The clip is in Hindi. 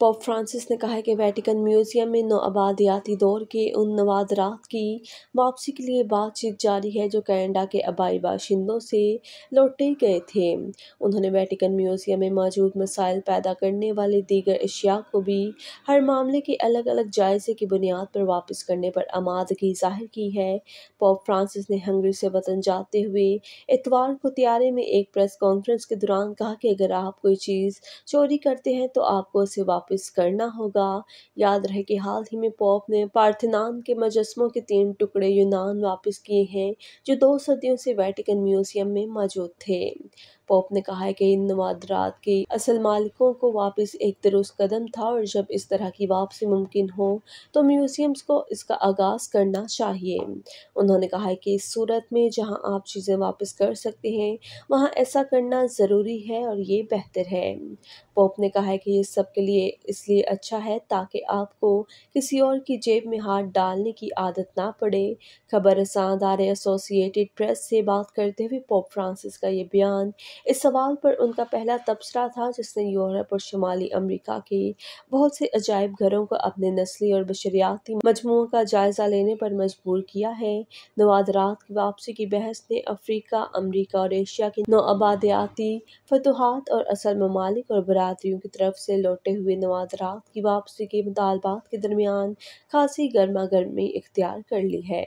पोप फ्रांसिस ने कहा है कि वेटिकन म्यूज़ियम में नौआबादियाती दौर के उन नवादरात की वापसी के लिए बातचीत जारी है जो कैनेडा के आबाई बाशिंदों से लौटे गए थे। उन्होंने वेटिकन म्यूज़ियम में मौजूद मसाइल पैदा करने वाले दीगर अशिया को भी हर मामले के अलग अलग जायजे की बुनियाद पर वापस करने पर आमादगी ज़ाहिर की है। पोप फ्रांसिस ने हंगरी से वतन जाते हुए इतवार को त्यारे में एक प्रेस कॉन्फ्रेंस के दौरान कहा कि अगर आप कोई चीज़ चोरी करते हैं तो आपको उसे वापस करना होगा। याद रहे कि हाल ही में पोप ने पार्थनान के मजस्मों के तीन टुकड़े यूनान वापस किए हैं, जो दो सदियों से वेटिकन म्यूज़ियम में मौजूद थे। पोप ने कहा है कि इन नवादरात के असल मालिकों को वापस एक दुरुस्त कदम था और जब इस तरह की वापसी मुमकिन हो तो म्यूजियम्स को इसका आगाज़ करना चाहिए। उन्होंने कहा है कि इस सूरत में जहाँ आप चीज़ें वापस कर सकते हैं, वहाँ ऐसा करना ज़रूरी है और ये बेहतर है। पोप ने कहा है कि ये सबके लिए इसलिए अच्छा है ताकि आपको किसी और की जेब में हाथ डालने की आदत ना पड़े। खबर अदारे एसोसिएटेड प्रेस से बात करते हुए पोप फ्रांसिस का ये बयान। इस सवाल पर उनका पहला तबसरा था, जिसने यूरोप और शुमाली अमरीका के बहुत से अजायब घरों को अपने नस्ली और बशरियाती मजमू का जायज़ा लेने पर मजबूर किया है। नवादरात की वापसी की बहस ने अफ्रीका, अमरीका और एशिया की नौआबादियाती फतूहत और असल ममालिक और बरदरीों की तरफ़ से लौटे हुए नवादरात की वापसी के मुतालबात के दरमियान खासी गर्मा गर्मी इख्तियार कर ली है।